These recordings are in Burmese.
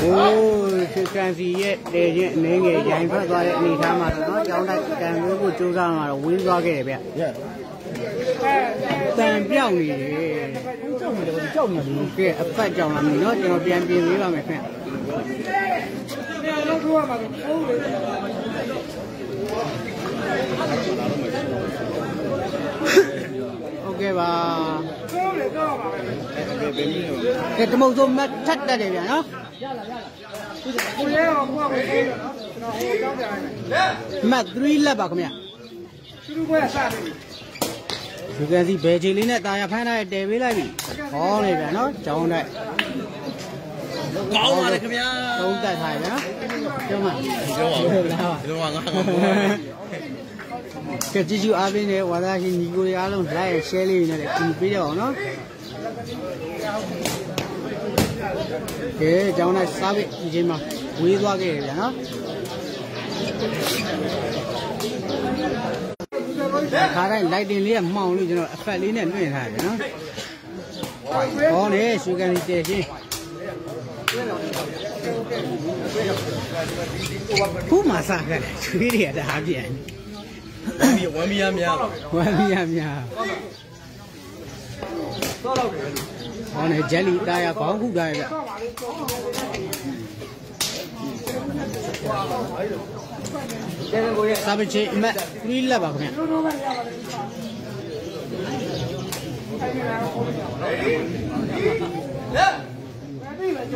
โอ้คือการစီရဲ့တဲချင်းအနေငယ်ရိုင်ဖက်သွားတဲ့အနေထားမှာဆိုတော့ကျောင်းတိုက်ကံမျိုးကိုစူးစမ်းမှာတော့ဝင်းသွားခဲ့တယ်ဗျတန်ပြောက်နေတယ်ကြောက်နေတယ်ကြောက်နေတယ်ကဲအဖက်ကြောင်လာပြီเนาะကျွန်တော်ပြန်ပြင်ပေးပါမယ်ခင်โอเคပါ ကဲတမုံစုံမတ်ထက်တက်တယ်ဗျာနော်ကိုရဲအောင်ဘုရားကိုကျွန်တော်ဟိုကြောင်းပြရတယ်မတ်3လက်ပါခင်ဗျသူတို့ကစတယ်ဒီကန်စီဘယ်ချိန်လေးနဲ့တာယာဖမ်းထားတဲ့တဲပေးလိုက်ပြီဟောနေဗျာနော်ကျောင်းတိုက်ကောင်းပါလေခင်ဗျာသုံးသက်ထားရဗျာကျောင်းမှာပြောပါဦးလာပါဒီလိုကငါငါ ကဲကြည့်ကြည့်အားပေးနေဝါသားရှင်ညီကိုတွေအားလုံး like share လေးနဲ့လည်းကြည့်ပေးကြအောင်နော်ကဲကျောင်းတိုက်စားပြီဒီချိန်မှာဝေးသွားခဲ့ရဗျာနော်ခါတိုင်း lighting လေးကမှောင်လို့ကျွန်တော် effect လေးနဲ့လွှင့်ထားတယ်နော်ဟောနေရှူကန်ဒီတဲရှင်ခုမှစားခဲ့တယ်ချွေးတွေကတအားပြန် ဒီဝမ်းမီယာများပါဝမ်းမြမြဟောနေဂျယ်လီတာယာဘောင်းခုတာရဗျစာပချေအမတ်3လက်ပါခင်ဗျအဲ့ဒီလည်းကြော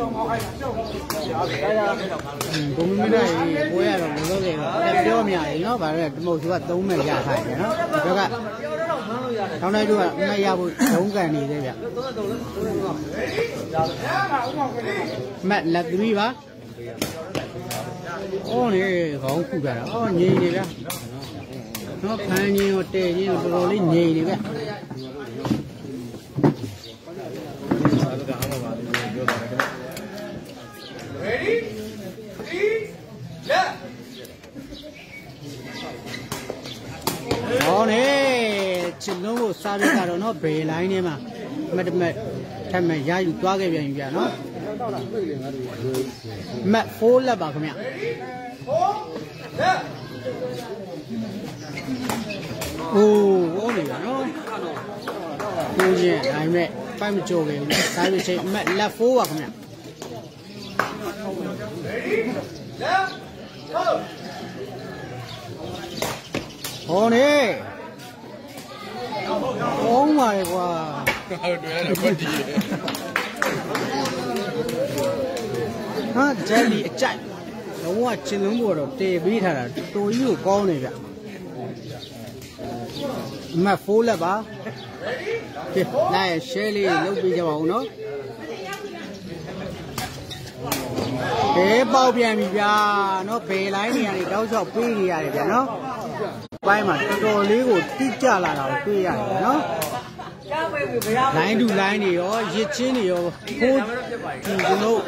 င်းမောင်းခိုင်းတာကြောက်ဘုံမမနဲ့ပွဲရတော့မလုပ်ခဲ့တော့အဲ့ပြောမြရည်နော်ဗါရဲတမုတ်သူက3မဲ့ရထားတယ်နော်ဒါကတောင်းလိုက်တို့ကအမတ်ရဖို့ဒုံးကန်နေသေးဗျမတ်လက်3ပါအော်နေခေါင်းခုတာအော်ငြိမ်နေဗျနော်ဖမ်းခြင်းရောတဲခြင်းရောတော်တော်လေးငြိမ်နေဗျ ဟောနေ ချစ်လုံးကိုစားပြတာတော့နော်ဘယ်လိုင်းထဲမှာမတ်တမတ်ထပ်မရယူသွားခဲ့ပြန်ပြီဗျာနော်မတ်4လက်ပါခင်ဗျအိုးဟောနေပါနော်ကိုချင်းဒါပေမဲ့ပိုက်မကြော်ခဲ့ဘူးစားပြချိန်မတ်လက်4ပါခင်ဗျဟောနေ ဟောမှာလေကွာဟုတ်တယ်တော့ပတ်တီးဟာဂျယ်လီအကြိုက်လုံးဝချင်းလုံးပေါ်တော့တည်ပေးထားတာတော်ကြီးကိုကောင်းနေဗျအမတ်4လက်ပါကဲလိုက် share လေးလုပ်ပေးကြပါဦးနော်ဘဲပေါက်ပြန်ပြီဗျာနော်ဘယ်လိုင်းနေရာတွေတောက်လျှောက်ပေးနေရတယ်ဗျာနော်ပိုင်းမှာတော်တော်လေးကိုတိကျလာတာကိုတွေ့ရတယ်ဗျာနော် လိုင်းတူလိုင်းတွေရောရစ်ချင်းတွေရောဖိုးဒီကျွန်တော်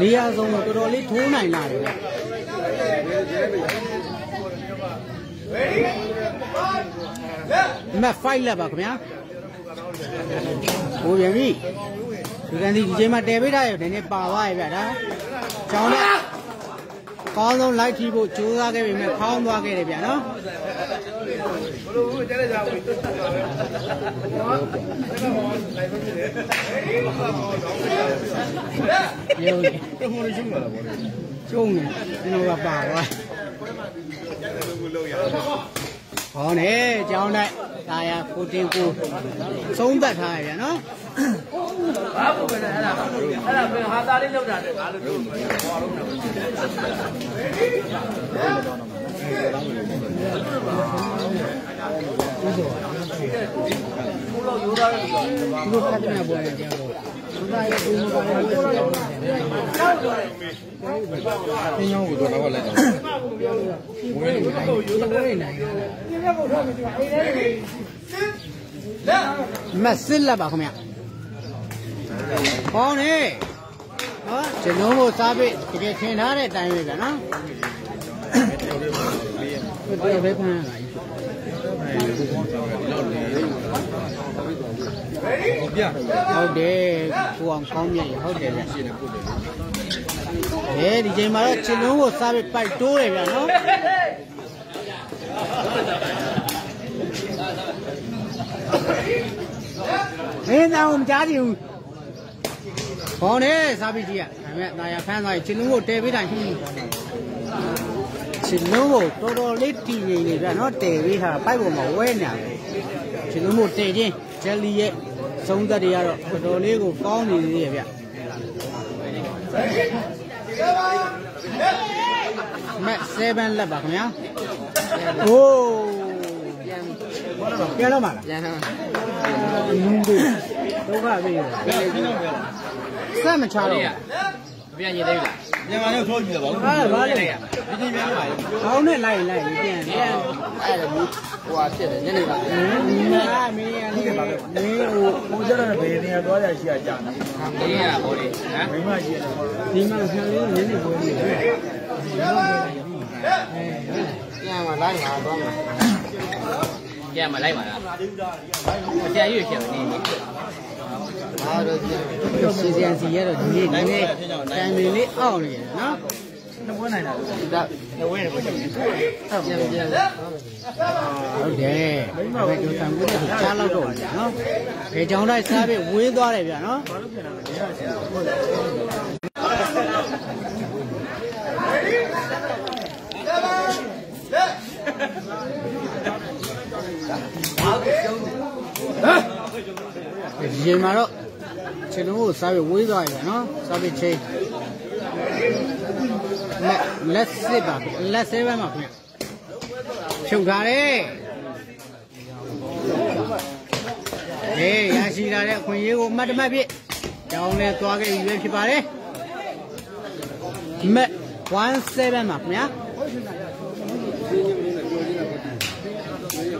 နေရာဆုံးတော့တော်တော်လေးထိုးနိုင်လာတယ်ဗျမက်5လက်ပါခင်ဗျာဟိုပြန်ပြီဒီကန်ဒီဒီချိန်မှာတဲပေးထားရနည်းနည်းပါသွားရဗျာဒါကျောင်းနဲ့ကောင်းဆုံးလိုက်ထီဖို့ကြိုးစားခဲ့ပေမဲ့ဖောင်းသွားခဲ့တယ်ဗျာနော်ဘ လို့ဘူးကျတဲ့ကြောင်ပြီးရုံးနေဘယ်မှာရှုံးလာတာဗောလေကျုံနေကျွန်တော်ကပါသွားဟောနေကျောင်းနဲ့တာယာကိုတင်ကိုသုံးသက်ထားရဗျာနော်ဘာပုံပဲလဲအဲ့ဒါအဲ့ဒါဘယ်ဟာသားလေးလောက်တာလဲငါလို့တို့ဟောလုံးတ ယ်သူတို့ဖတ်တဲ့ပွဲနဲ့ကြောက်တော့သူကရဲ့ဦးမပါတဲ့ကိုယ်ကိုအင်းရောကိုတော့တော့လိုက်တော့ဝဲလို့ရိုးရိုးနေနိုင်ဒီဘက်ကိုထုတ်ပြီးဒီမှာအေးလေးမက်စစ်လက်ပါခင်ဗျဟောနေနော်ကျွန်တော်တို့စားပိတ်တကယ်ထင်ထားတဲ့အတိုင်းပဲဗျာနော်ဘယ်ပဲဖမ်းရတာကြီးပြ ဟုတ်တယ်ကိုအောင်ကောင်းမြတ်ရဟုတ်တယ်ဗျရှင်းနေပို့တယ်အဲဒီချိန်မှာတော့ချင်လုံးကိုစားပြီးပိုက်တိုးတယ်ဗျနော်မင်းတောင်မကြားကြည့်ဘူးခေါင်းနဲ့စားပြီးကြည့်ရဒါပေမဲ့တာယာဖမ်းသွားရင်ချင်လုံးကိုတဲပေးတိုင်းချင်လုံးကိုတော်တော်လေးတည်နေနေဗျနော်တဲပေးထားပိုက်ပေါ်မှာဝဲနေတယ် ချင်လုံးကိုတဲချင်းဂျယ်လီရဲ့သုံးသက်တွေကတော့တော်တော်လေးကိုကောင်းနေသေးရဲ့ဗျမက်7လက်ပါခင်ဗျာโอ้ပြန်ပြန်တော့မလားပြန်တော့နုံးတို့ဒုက္ခပေးရဘယ်လိုဖြစ်တော့မလဲစက်မချတော့ ပြန်ရည်သေးလား မြန်မာနဲ့ထိုးကြည့်တယ်ဗော ဟာဘာလဲ ဒီချင်းပြန်ပါလေ ခေါင်းနဲ့လိုက်လိုက်ပြန်ပြန် အဲ့ဒါမျိုးဟိုဟာဖြစ်တယ်ညနေက ဒီမှာမင်းရလေးမင်းဟို ဟိုကျတော့ဘယ်နေရာသွားရရှိရကြာနေ အေးရဟိုလေဟမ် မိမရှိရတယ် ဒီမှာဆံလေးနည်းနည်းပေါ်နေတယ် ပြန်มาလိုက်မှာတော့မှာပြန်มาလိုက်ပါလားအကြရွေ့ဖြစ်နေနေ ဟာတော့ပြန်စီစီအန်စီရတော့ဒီနေ့နည်းနည်းတန်ပင်လေးအောက်နေတယ်နော်နှစ်ပွဲနိုင်တာဒါဝဲနေပေါ့ပြန်ပြန်ဟုတ်တယ်ဘယ်လိုတန်ကိုလဲချားလောက်တော့ဗျာနော်ဘယ်ကြောင်တိုင်းစားပြီးဝေးသွားတယ်ဗျာနော်ဒီ ချိန်မှာတော့ခြေလုံးကိုစားပြီးဝေးသွားပြီဗျာနော်စားပြီးချိန်လက်လက်စစ်ပါလက်ဆဲပဲမှာခင်ဗျဖြုတ်ထားတယ်ဟေးရရှိလာတဲ့အခွင့်အရေးကိုအမှတ်တမဲ့ဖြစ်ကြောင်းလဲသွားခဲ့ပြီပဲဖြစ်ပါတယ်မက်17မှာခင်ဗျာ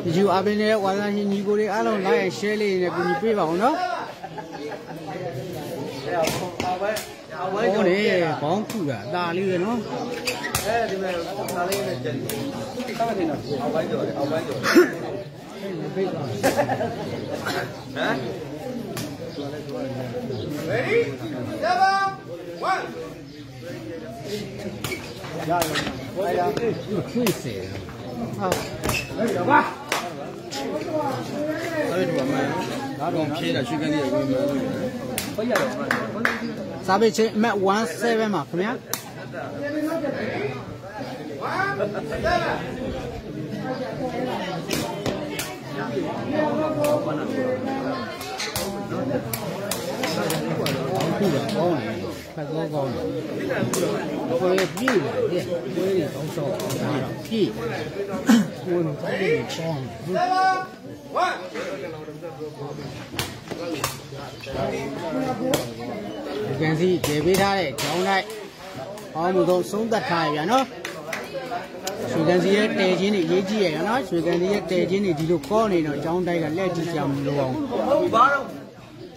ဒီယူအပင်းနဲ့ဝါသရှင်ညီကိုတွေအားလုံး like and share လေးနဲ့ကူညီပေးပါအောင်နော် ဟုတ်တယ်ခေါင်းခုတာအตาလေးပဲနော်အဲဒီမဲ့နားလေးနဲ့ကြက်တောင်းနေတာအောက်ပိုင်းကျော်တယ်အော က်ပိုင်းကျော်ဟမ်ခွေးစေဟာအဲ့ဒီမှာဒါတော့ဖြေးတာရွှေကန်ကြီးဝင်မယ်ဖိတ်ရတော့စာပေချင်းအမက်17မှာခင်ဗျာခုတော့ကော င်းတယ်ဖက်ကောကောင်းတယ်ကိုယ်ပြည့်တယ်ကိုယ်ကြီးကောင်းတော့ဒါတော့ပြည့်ကိုယ်တော့ပြည့်ကောင်းတယ်ဒီကန်စီကျေပေးထားတဲ့ကျောင်းလိုက်အောင်မှုဆုံးသုံးသက်ထားရပြန်နော်ရွှေကန်စီရဲ့တဲချင်းတွေရေးကြည့်ရရနော်ရွှေကန်စီရဲ့တဲချင်းတွေဒီလိုကောနေတော့ကျောင်းတိုက်ကလက်ကြည့်ကြမလို့အောင်ဘာတော့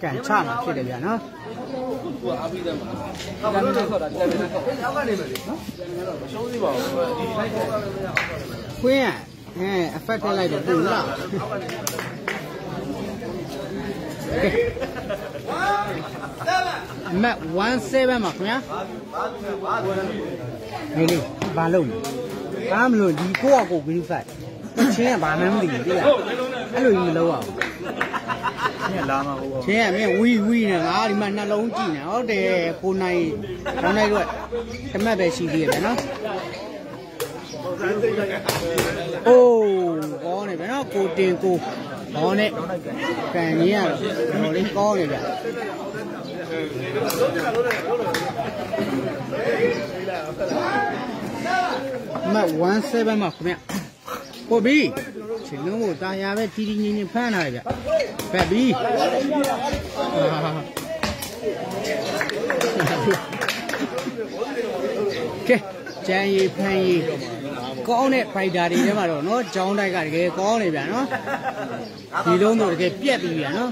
ကန်ချမှာဖြစ်တယ်ဗျာနော်အားပြီးတယ်မှာဒါလည်းတော့တာတယ်လည်းတော့အောက်ကနေမယ်လေနော်မရှုံးသေးပါဘူးဒီလိုက်တော့ခွင်းရ အဲ effect ထည့်လိုက်တော့ဘူးလားမက်17မှာခင်ဗျာဒီလေးဘာလုပ်လဲဘာမလို့ဒီကိုယ့်အကိုဂရုစိုက်ချင်းကဘာမှမသိဘူးတိလားအဲ့လိုကြီးမလုပ်အောင်ညလာမှာဟိုချင်းကမင်းဝီဝီနဲ့ငါဒီမှာနှလုံးကြည့်နေဟုတ်တယ်ကိုနိုင်ကောင်းနိုင်တော့တမက်ပဲရှိသေးတယ်ဗျနော် အိုးကောင်းနေဗျနော်ကိုတင်ကိုဟောနဲ့ကန်ကြီးကတော့တော်လေးကောင်းနေဗျမတ်17မှာခင်ဗျပို့ပြီချင်းလုံးကိုတာယာပဲတီတီငင်းငင်းဖမ်းလာတယ်ဗျဖက်ပြီကဲကြမ်းရီဖမ်းရီ ကောင်းတဲ့ဖိုက်တာတွေထဲမှာတော့နော်ကြောင်းတိုက်ကတကယ်ကောင်းနေဗျာနော်ဒီလုံးတော့တကယ်ပြက်ပြီဗျာနော်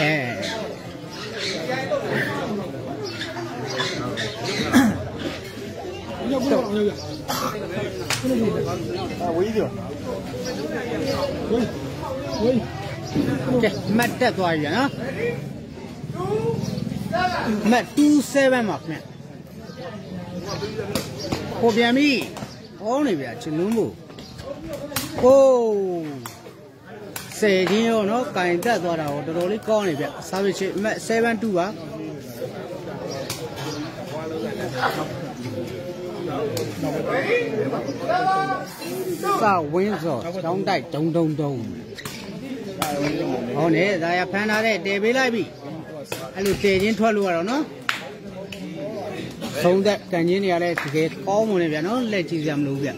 အဲအဲတော့အဝေးကြောဝေးဝေးကဲမတ်တက်သွားပြီနော် နော်မတ်27မှာခင်ဗျကိုပြန်ပြီဟောနေဗျာချင်လုံးမို့ဟိုးဆယ်ချင်းရောနော်ကင်တက်သွားတာဟောတော်တော်လေးကောင်းနေဗျစာပေချေမတ်72ပါစဝင်းစောတောင်းတိုက်ဒုံဒုံဒုံဟောနေဒါရဖမ်းထားတဲ့တဲပေးလိုက်ပြီ အဲ့လိုတဲချင်းထွက်လို့ရတော့နော်သုံးသက်ကန်ချင်းတွေကလည်းတကယ်ကောင်းမွန်နေဗျာနော်လက်ကြည့်စရာမလိုဘူးဗျ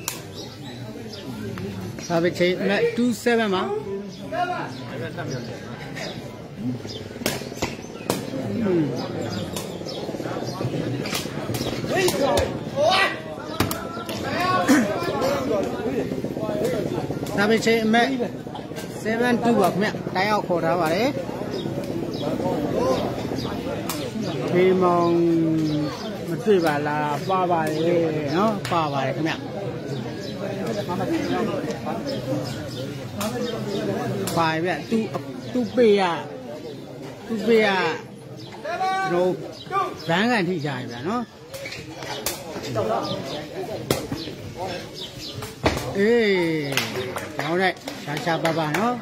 စာပေချေမတ်27မှာอืมဒါပေချင်းအမက်72ပါခင်ဗျတိုင်းအောင်ခေါ်ထားပါတယ် ဖေးမောင်မတွေ့ပါလားပါပါတယ်နော်ပါပါတယ်ခင်ဗျပါဗျသူသူပေးရသူပေးရတော့ဗန်းကန်ထိကြရဗျနော်အေးခေါင်းလိုက်ရှာရှာပါပါနော်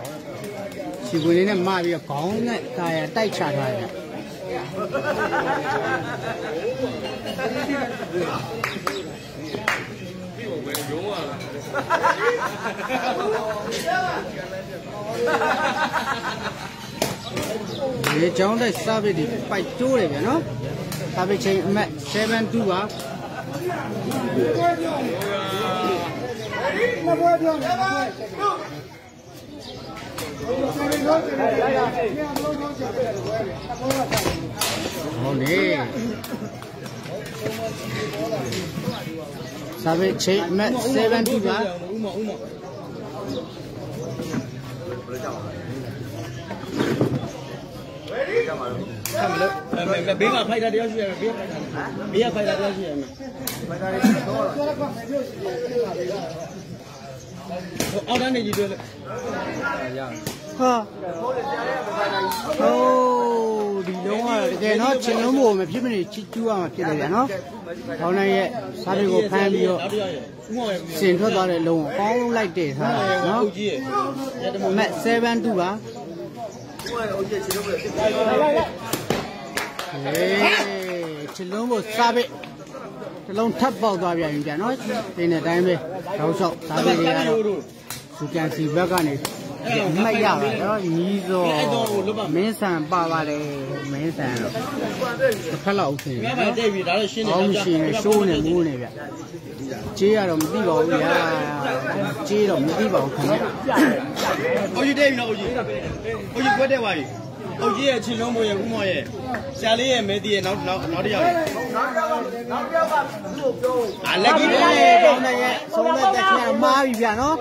စီဝင်လေးနဲ့မပြီးတော့ခေါင်းနဲ့ကာရတိုက်ချထားတယ် ဒီကြောင်းတဲ့စာပစ်ဒီပိုက်တိုးတယ်ဗျာနော်စာပစ်ချိန်အမှတ်72ပါ ဟုတ်လေစာပေချိန်မက်70ပါဥမဥမဘေးကဖိုက်တာတယောက်ရှိရတယ်ဘေးကဖိုက်တာဘေးကဖိုက်တာတယောက်ရှိရမယ်ဖိုက်တာတွေတော့ အောက်တန်းနေကြီးတွေ့လို့ရဟာဟိုးဒီလုံးကတော့တကယ်တော့ချင်းလုံးမို့မဖြစ်မနေချီကျူးရမှာဖြစ်တယ်ဗျာနော်ခေါင်းနဲ့ရဲ့စားတွေကိုဖမ်းပြီးတော့နောက်တစ်ယောက်ရဥမောရစင်ထွက်သွားတဲ့လုံးကိုကောင်းလိုက်တယ်ဟာနော်အုပ်ကြီးရတမမက်72ပါဟေးချလုံးကိုစားပိ တလုံးထပ်ပေါက်သွားပြန်ပြီဗျာနော်ဒီနေ့တိုင်းပဲတောက်လျှောက်စားပိတွေကတော့သူကန်စီဘက်ကနေမှတ်ရပါတော့ညီးစောမင်းဆန်ပါပါတယ်မင်းဆန်တော့တစ်ခါလောက်ဆင်ငါနော်ပဲတိတ်ပြီဒါတော့ရှင်းနေအောင်းရှင်နေရှိုးနေငိုးနေဗျကြေးရတော့မသိပါဘူးဗျာကြေးတော့မသိပါဘူးခင်ဗျအုပ်ကြီးတိတ်ပြီနော်အုပ်ကြီးအုပ်ကြီးကွက်တဲ့သွားပြီ အုပ်ကြီးရဲ့ချင်းလုံးမိုးရဲ့ဥမောရဲ့ဆရာလေးရဲ့မဲတီရဲ့နောက်နောက်နောက်တစ်ယောက်ရဲ့အာလက်ကြီးဒီပဲလေကောင်းတဲ့ရဲ့ဆုံးသက်တဲ့ခင်ဗျာမားပြီဗျာနော်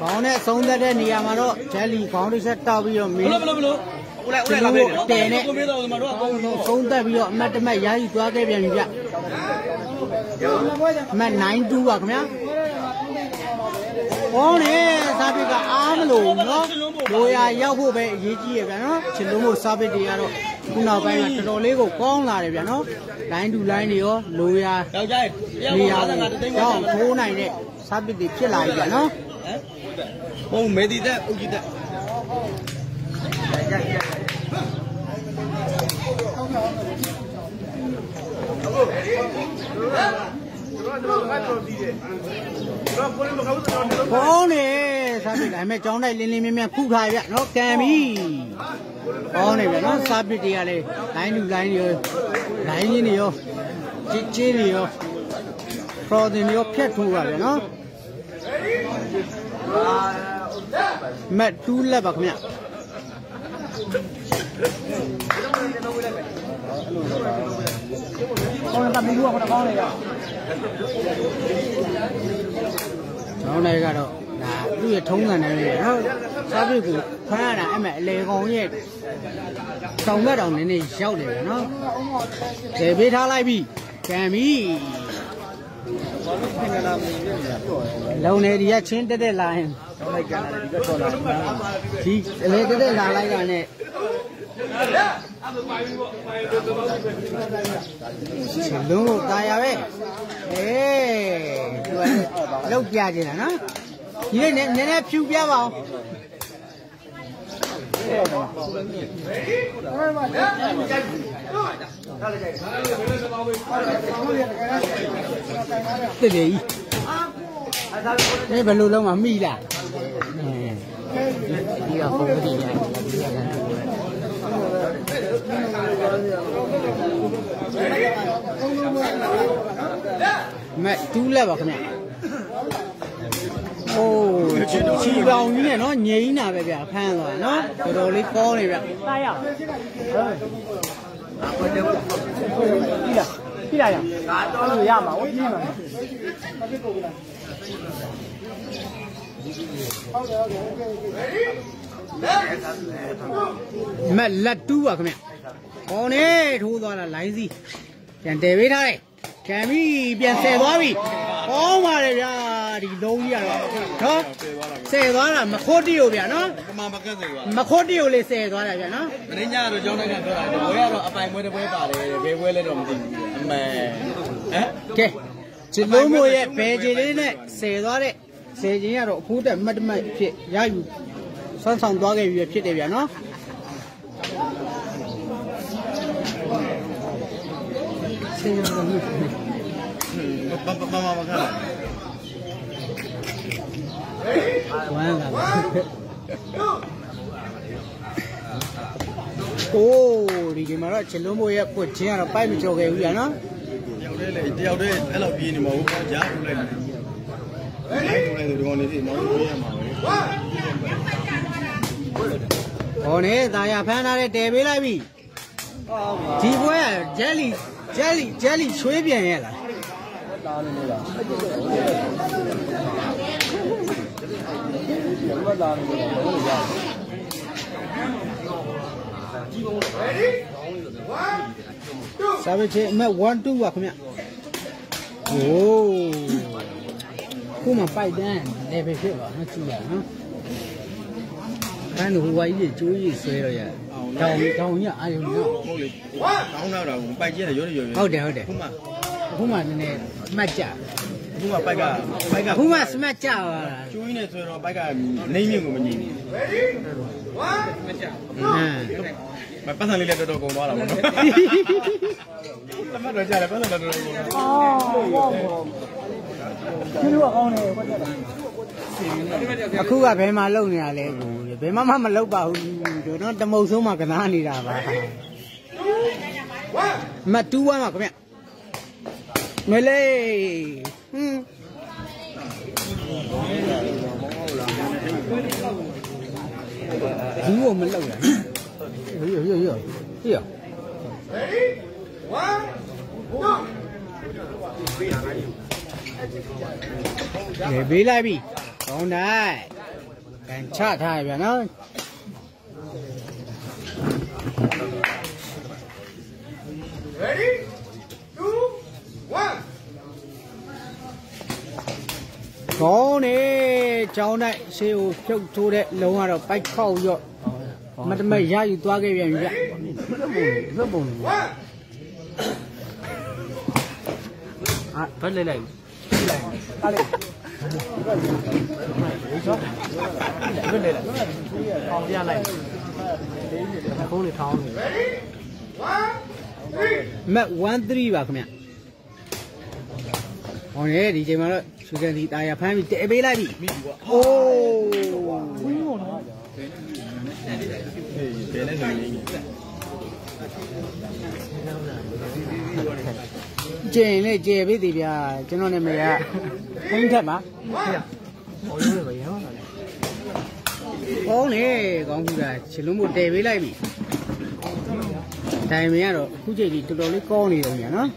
ခေါင်းနဲ့ဆုံးသက်တဲ့နေရာမှာတော့ဂျယ်လီခေါင်းတစ်ချက်တောက်ပြီးတော့မဘင်းလို့ဘလို့ဘလို့ဦးလိုက်ဦးလိုက်လာပဲကိုမေးတော့ဒီမှာတော့အကုန်လုံးဆုံးသက်ပြီးတော့အမတ်တမတ်ရာယူသွားခဲ့ပြန်ပြီဗျအမတ်92ပါခင်ဗျာ ဟောနေစားပစ်ကအားမလို့နော်လိုရာရောက်ဖို့ပဲအရေးကြီးရဗျာနော်ချင်လို့မို့စားပစ်တွေကတော့ခုနောက်ပိုင်းကတော်တော်လေးကိုကောင်းလာတယ်ဗျာနော်လိုင်းတူလိုင်းတွေရောလိုရာယောက်ျားရဲ့တရားနေပေါ်ရာ55တသိန်းကိုကျောကြောင်းင်းထိုးနိုင်တဲ့စားပစ်တွေဖြစ်လာပြီဗျာနော်ဟမ်ဘုံမဲတီတဲ့အုပ်ကြီး တဲ့ဘုံနေစားပစ်တိုင်းမဲ့ကြောင်းတိုက်လင်းလင်းမြင်းမြန်းခုထားဗျနော်ကံပြီဟောနေဗျနော်စားပစ်တွေကလည်းလိုင်းလူလိုင်းတွေရောလိုင်းကြီးတွေရောချစ်ချေးတွေရောပရိုတင်တွေရောဖြတ်ထိုးပါဗျနော်မက်တူးလက်ပါခင်ဗျကောင်းတာမင်းတို့ကတော့ကောင်းနေရ ကျောင်းတိုင်းကတော့ဒါသူ့ရဲ့ထုံးစံတယ်လေနော်စားပြစ်ကိုဖမ်းရတာအဲ့မဲ့အလေကောင်ရဲ့တောင်ဘက်တောင်နည်းနည်းရောက်တယ်ဗျနော်ဒေပေးထားလိုက်ပြီကံပြီင်္ဂလာမင်းနဲ့ပြောတယ်လုံနေဒီကချင်းတက်တက်လာရင်တော့လိုက်ကန်လာဒီကထွက်လာဒီမှာဒီအလေတက်တက်လာလိုက်တာနဲ့ လုံးကိုตายရပဲအေးသူကလောက်ပြခြင်းလားနော်ဒီနေ့နည်းနည်းဖြူပြပါအောင်တည်တယ်ကြီးဒီဘယ်လိုလုံးမမိလားဒီကပုံစံကြီး မဲ့တူးလက်ပါခင်ဗျအိုးချီပေါင်ကြီးနဲ့နော်ငိမ့်တာပဲဗျဖမ်းသွားနော်တော်တော်လေးကောနေဗျတားရပြီလားပြီလားရဒါတော့ရမှာဝိပြီမှာမက်လက်တူးပါခင်ဗျ။ကောင်းနေထိုးသွားတာလိုင်းစီပြန်တယ်ပေးထားတယ်။ ခံပြီးပြန်ဆယ်သွားပြီ။ကောင်းပါလေဗျာဒီလုံးကြီးကတော့နော်ဆယ်သွားတာမခိုးတီကိုဗျာနော်ကမာမကက်စေကွာမခိုးတီကိုလေးဆယ်သွားတာဗျာနော်မင်းညတော့ကျောင်းတိုင်းကပြောတာဘွဲကတော့အပိုင်ပွဲတစ်ပွဲပါတယ်ဘယ်ပွဲလဲတော့မသိဘူးအမေဟမ်ကဲချစ်လုံးမို့ရဲ့ဘယ်ကြီးလေးနဲ့ဆယ်သွားတဲ့ဆယ်ချင်းကတော့အခုတက်မတ်တမတ်ဖြစ်ရယူဆွမ်းဆောင်သွားခဲ့ပြီဖြစ်တယ်ဗျာနော် ဆယ်ရတော့ပပပမမကက်လာဝမ်းလာပါโอ้ဒီဒီမှာတော့ချလုံးမို့ရဲ့ပွတ်ချင်းကတော့ပိုက်မကြော်ခဲ့ဘူးဗျာနော်တယောက်တည်းလေတယောက်တည်းအဲ့လိုပြေးနေမှာဟုတ်ကြားထုတ်လိုက်တယ်အဲ့ဒါတော့နေစီနောက်ပြေးရမှာပဲဟောနေတာယာဖမ်းထားတဲ့တဲပေးလိုက်ပြီဒီဘွဲကဂျယ်လီ ဂျယ်လီဂျယ်လီချွေးပြန်ရဲ့လားတားနေလားဘယ်လာနေလဲဘယ်လိုရလဲစာပေချင်းအမက်1 2ပါခင်ဗျโอ้ခုမှပိုက်တန်းလေပဲဖြစ်ပါနော်ကြည့်ရနော်ဘန်း တို့ဟိုဝိုင်းကြီးကျိုးကြီးဆွဲတော့ရတောင်တောင်ကြီးအာယုံနော်ဟုတ်လေတောင်းတော့တာကိုပိုက်ကျဲတယ်ရောရောရောဟုတ်တယ်ဟုတ်တယ်ခုမှအခုမှနည်းနည်းမှတ်ကြခုမှပိုက်ကပိုက်ကအခုမှစမတ်ကြပါလားကျိုးကြီးနဲ့ဆိုတော့ပိုက်ကနေမြင့်ကိုမညီဘူးဟမ်မပတ်စံလေးလည်းတော်တော်ကုန်သွားတာပေါ့နော်တမတ်တော့ကြားတယ်ပတ်စံတော်တော်ကုန်သွားအ ခုကဘယ်မှာလုံနေရလဲကိုဘယ်မှမမလုံပါဘူးတို့တော့တမုတ်ဆုံးမှကနားနေတာပါမတူးဝမ်းပါခင်ဗျမလေးဟွန်းဘူးကိုမလုံလားရောရောရောရောလေပေးလိုက်ပြီကောင်းတယ်ကန်ချထားရပြ န်နော်ကောင်းနေကြောင်းတိုက်ရှေးကိုဖြုတ်ထိုးတဲ့လုံးကတော့ပိုက်ခောက်ရော့မတမက်ရယူသွားခဲ့ပြန်ပြီဗျဇက်ပုံဇက်ပုံအာဘယ် လေးလိုက်အားလေဘယ်လေးလိုက်အောင်ပြလိုက်ဖုန်းလေးထောင်းနေမက်13ပါခင်ဗျဟောနေဒီချိန်မှာတော့ရှူကန်ဒီတာယာဖမ်းပြီးတဲပေးလိုက်ပြီမိပြီပေါ့အိုးဘယ်နဲ့ဆိုရ ကျင်လေကျေပေးသေးဗျာကျွန်တော်နာမည်ကဖုန်းထက်ပါဟောရိုးပဲရောကောင်းလေကောင်းခုတာချလုံးမို့တဲပေးလိုက်ပြီတိုင်မင်းကတော့အခုချိန်ကြီးတော်တော်လေးကောင်းနေတော့ညာနော်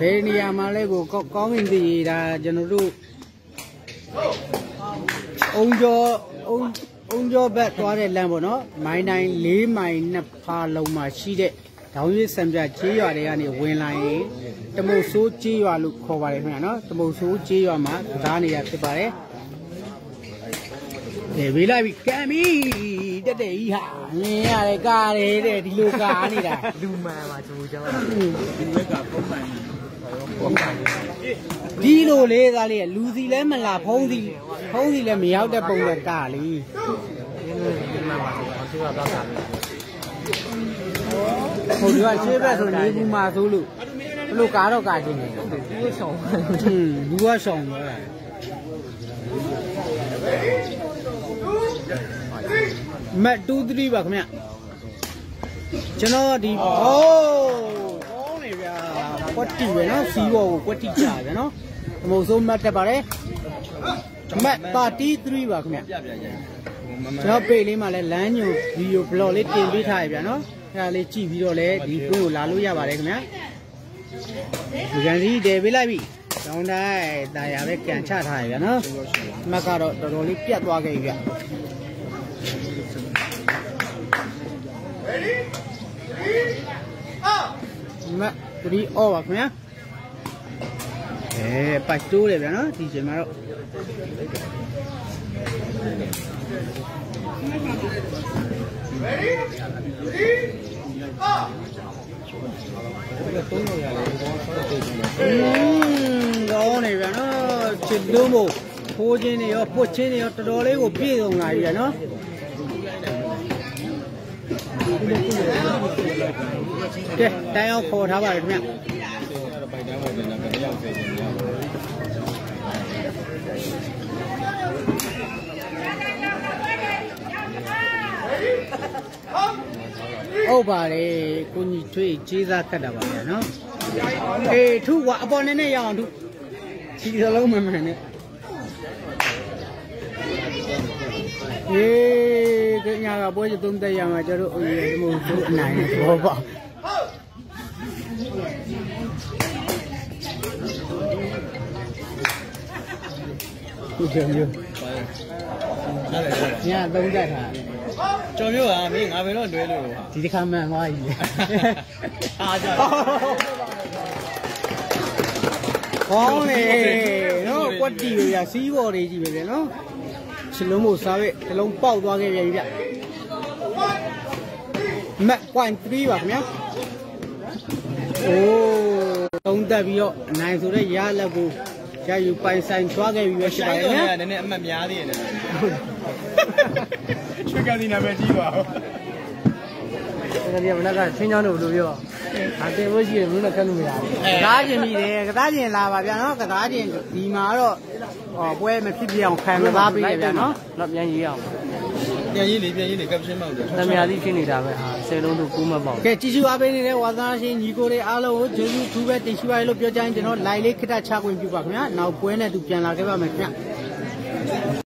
ဘယ်နေရာမှာလဲကိုကောင်းကင်တည်ဒါကျွန်တော်တို့အုံကျော်အုံ အုံကျော်ဘက်သွားတဲ့လမ်းပေါ့နော်မိုင်းတိုင်း၄မိုင်နှစ်ဖာလုံးမှာရှိတဲ့ဒေါင်းရည်စံပြကြေးရွာတွေကနေဝင်လာရင်တမုတ်ဆိုးကြေးရွာလို့ခေါ်ပါတယ်ခင်ဗျာနော်တမုတ်ဆိုးကြေးရွာမှာကစားနေရဖြစ်ပါတယ်အေးဝေးလိုက်ပြီကံပြီတက်တဲ့ကြီးဟာမြင်ရတယ်ကားတယ်တဲ့ဒီလိုကားနေတာလူမှန်ပါကျွန်တော်ကျွန်တော် ဒီလိုလေးသားလေးကလူစီလည်းမလာဖုံးစီဖုံးစီလည်းမရောက်တဲ့ပုံနဲ့ကားလေးလူမှန်ပါကျွန်တော်သူကတော့တာပဲဟိုဒီကရှေးဘက်ဆိုနေဘူးမှာဆိုလို့ဘလို့ကားတော့ကားချင်းနေတယ်သူ့ဆောင်ဟွန်းလူကဆောင်တော့တာမတ်2 3ပါခင်ဗျကျွန်တော်ဒီဟိုးကောင်းနေဗျာကွက်တီပဲနော်စီးဘောကိုကွက်တီကြာဗျာနော် အမို့ဆိုမတ်တက်ပါတယ်မတ်33ပါခင်ဗျပြပြကြမမကျွန်တော်ပေလေးမှာလဲလမ်းညိုဗီဒီယိုဘလော့လေးတင်ပေးထားရဗျာနော်အဲ့ဒါလေးကြည့်ပြီးတော့လဲဒီကိုလာလို့ရပါတယ်ခင်ဗျာဒီကန်စီတယ်ပေးလိုက်ပြီတောင်းတိုင်းတာယာပဲကန်ချထားရဗျာနော်အမတ်ကတော့တော်တော်လေးပြတ်သွားခဲ့ပြီဗျမတ်3 all ပါခင်ဗျာ အဲပတ်တိုးတယ်ဗျာနော်ဒီချိန်မှာတော့อืมကောင်းနေဗျာနော်ချစ်လုံးမို့ဖိုးချင်းတွေရောပွတ်ချင်းတွေရောတော်တော်လေးကိုပြည့်စုံလာပြီဗျာနော်ကဲတိုင်းအောင်ခေါ်ထားပါတယ်ခင်ဗျ ပိုက်တန်းဝင်နေတာဘယ်ရောက်စေချင်လဲ ဟုတ်ပါတယ်ကိုကြီးထွေးကျေးစားခတ်တာပါဗျာနော်အေးထုကွာအပေါ်နဲ့နဲ့ရအောင်ထုဒီစလုံးမမှန်နဲ့ေးကညာကပွဲကျသုံးသက်ရမှာကျတို့အိုရဒီမို့သူအနိုင်ဘောပါဒီကြောင်မျိုးနားလေညာသုံးသက်တာ ကျော်မျိုးဟာမင်းငါဘယ်တော့တွဲလို့ဒီတစ်ခါမှန်သွားပြီအားကြကောင်းလေနော်ကွက်တီရရစီးဘော်တွေကြီးပဲလေနော်ချလုံးမို့စားပဲတစ်လုံးပေါက်သွားခဲ့ပြန်ပြီဗျမက်ပွိုင်3ပါခင်ဗျာအိုးသုံးသက်ပြီးတော့အနိုင်ဆိုတဲ့ရလက်ကိုရယူပိုင်ဆိုင်သွားခဲ့ပြီပဲရှိရှိပါပါရဲ့ရဲ့နော်နည်းနည်းအမှတ်များသေးတယ် ချွေကဒီနာမည်ကြီးပါဦးဒီနေ့မနက်ကချင်းချောင်းတို့ဘယ်လိုပြောအတင်ဖို့ရှိရင်ဘယ်လိုခက်လို့မရဘူးကစားခြင်းမိတယ်ကစားခြင်းလာပါဗျာနော်ကစားခြင်းဒီမှာတော့ဟောပွဲမဖြစ်ပြအောင်ခံစားပေးရဗျာနော်တော့ပြန်ရေးအောင်ပြန်ရေးလေပြန်ရေးလေကပ်ရှင်မောက်တယ်တမယာသီးဖြစ်နေတာပဲဟာဆယ်လုံးတို့ကူးမပေါ့ကဲကြည့်ရှုအားပေးနေတဲ့ဝါသနာရှင်ညီကိုတွေအားလုံးကိုကျေးဇူးထူးပဲတင်ရှိပါရလို့ပြောကြရင်ကျွန်တော် live လေးခਿੱတချခွင့်ပြုပါခင်ဗျာနောက်ပွဲနဲ့သူပြန်လာခဲ့ပါမယ်ခင်ဗျာ